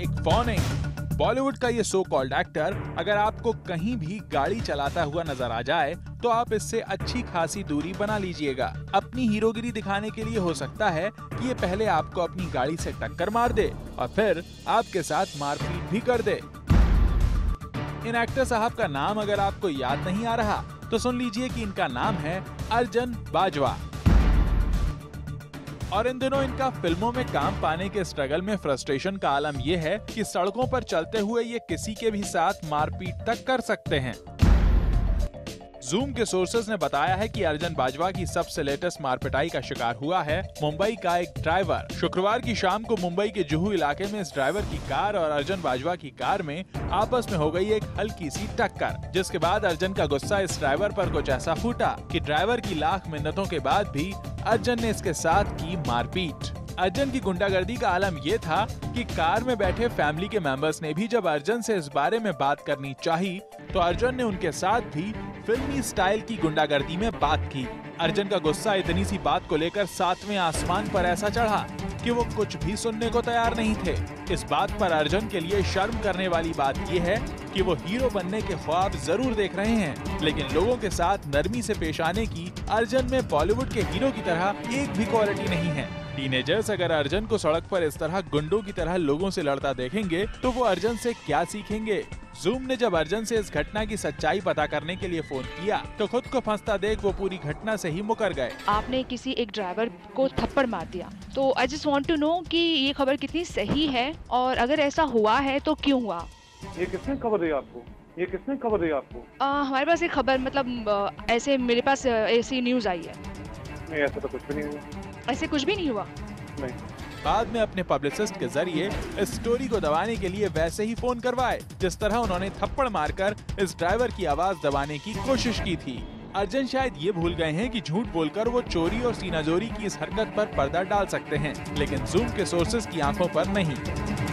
एक फॉनिंग बॉलीवुड का ये सो कॉल्ड एक्टर अगर आपको कहीं भी गाड़ी चलाता हुआ नज़र आ जाए तो आप इससे अच्छी खासी दूरी बना लीजिएगा। अपनी हीरोगिरी दिखाने के लिए हो सकता है कि ये पहले आपको अपनी गाड़ी से टक्कर मार दे और फिर आपके साथ मारपीट भी कर दे। इन एक्टर साहब का नाम अगर आपको याद नहीं आ रहा तो सुन लीजिए कि इनका नाम है अर्जन बाजवा। और इन दिनों इनका फ़िल्मों में काम पाने के स्ट्रगल में फ्रस्ट्रेशन का आलम यह है कि सड़कों पर चलते हुए ये किसी के भी साथ मारपीट तक कर सकते हैं। जूम के सोर्सेज ने बताया है कि अर्जन बाजवा की सबसे लेटेस्ट मारपिटाई का शिकार हुआ है मुंबई का एक ड्राइवर शुक्रवार की शाम को मुंबई के जुहू इलाके में इस ड्राइवर की कार और अर्जन बाजवा की कार में आपस में हो गई एक हल्की सी टक्कर, जिसके बाद अर्जन का गुस्सा इस ड्राइवर पर कुछ ऐसा फूटा कि ड्राइवर की लाख मिन्नतों के बाद भी अर्जन ने इसके साथ की मारपीट। अर्जन की गुंडागर्दी का आलम ये था कि कार में बैठे फैमिली के मेंबर्स ने भी जब अर्जन से इस बारे में बात करनी चाही तो अर्जुन ने उनके साथ भी फिल्मी स्टाइल की गुंडागर्दी में बात की। अर्जन का गुस्सा इतनी सी बात को लेकर सातवें आसमान पर ऐसा चढ़ा कि वो कुछ भी सुनने को तैयार नहीं थे। इस बात पर अर्जुन के लिए शर्म करने वाली बात ये है कि वो हीरो बनने के ख्वाब ज़रूर देख रहे हैं। लेकिन लोगों के साथ नरमी से पेश आने की अर्जुन में बॉलीवुड के हीरो की तरह एक भी क्वालिटी नहीं है। टीनेजर्स अगर अर्जुन को सड़क पर इस तरह गुंडों की तरह लोगों से लड़ता देखेंगे तो वो अर्जुन से क्या सीखेंगे? जूम ने जब अर्जन से इस घटना की सच्चाई पता करने के लिए फ़ोन किया तो खुद को फंसता देख वो पूरी घटना से ही मुकर गए। आपने किसी एक ड्राइवर को थप्पड़ मार दिया। तो I just want to know कि ये खबर कितनी सही है और अगर ऐसा हुआ है तो क्यों हुआ? ये किसने खबर दी आपको? ये किसने खबर दी आपको? आ, हमारे पास एक खबर मतलब आ, ऐसे मेरे पास ऐसी न्यूज़ आई है। नहीं ऐसा तो कुछ भी नहीं हुआ। ऐसे कुछ भी नहीं हुआ? नहीं। बाद में अपने पब्लिसिस्ट के ज़रिए इस स्टोरी को दबाने के लिए वैसे ही फ़ोन करवाए, जिस तरह उन्होंने थप्पड़ मारकर इस ड्राइवर की आवाज़ दबाने की कोशिश की थी। अर्जन शायद ये भूल गए हैं कि झूठ बोलकर वो चोरी और सीनाजोरी की इस हरकत पर पर्दा डाल सकते हैं, लेकिन जूम के सोर्सेज की आँखों पर नहीं।